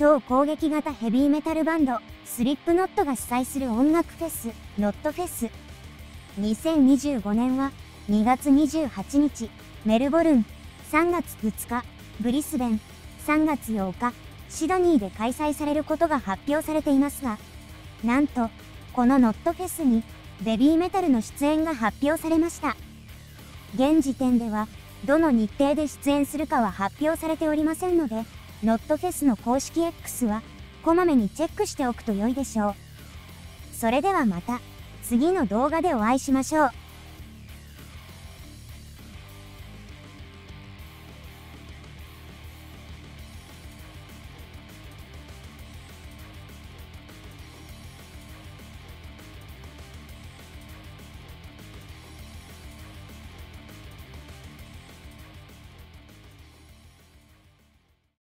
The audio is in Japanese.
超攻撃型ヘビーメタルバンド、スリップノットが主催する音楽フェス、ノットフェス。2025年は、2月28日、メルボルン、3月2日、ブリスベン、3月8日、シドニーで開催されることが発表されていますが、なんと、このノットフェスに、ベビーメタルの出演が発表されました。現時点では、どの日程で出演するかは発表されておりませんので、ノットフェスの公式 X は、こまめにチェックしておくと良いでしょう。それではまた、次の動画でお会いしましょう。